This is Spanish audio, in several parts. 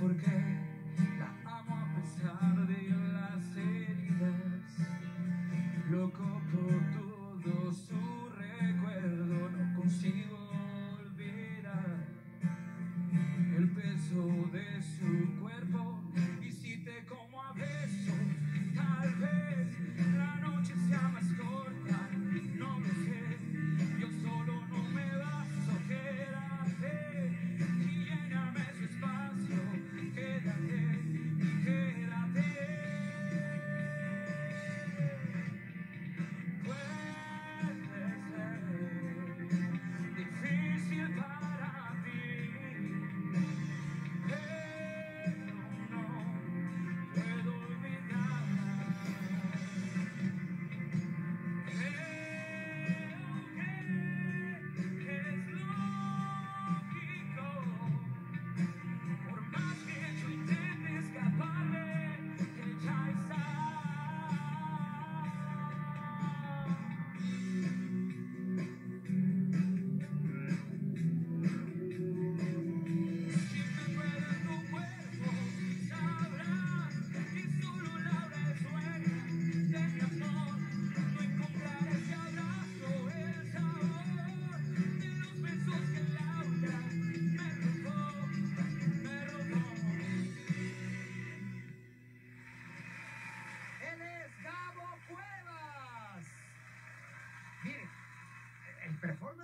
porque la amo a pesar de las heridas. Loco por todo su recuerdo, no consigo olvidar el peso de su cuerpo. Y si te como a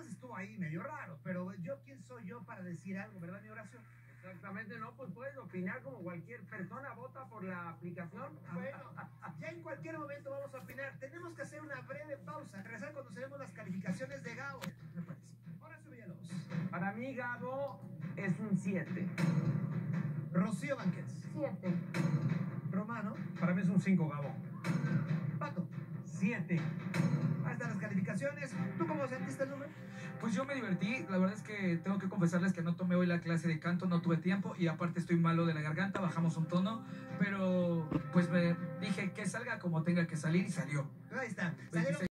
estuvo ahí medio raro, pero yo quién soy yo para decir algo, ¿verdad, mi oración? Exactamente, no, pues puedes opinar como cualquier persona, vota por la aplicación. Bueno, ya en cualquier momento vamos a opinar. Tenemos que hacer una breve pausa. Regresar cuando tenemos las calificaciones de Gabo. Me parece. Ahora Villalobos. Para mí, Gabo es un 7. Rocío Banquets. Siete. Romano. Para mí es un 5, Gabo. Pato. 7. Están las calificaciones. ¿Tú cómo sentiste el número? Pues yo me divertí, la verdad es que tengo que confesarles que no tomé hoy la clase de canto, no tuve tiempo y aparte estoy malo de la garganta, bajamos un tono, pero pues me dije que salga como tenga que salir y salió. Ahí está. 26. Salieron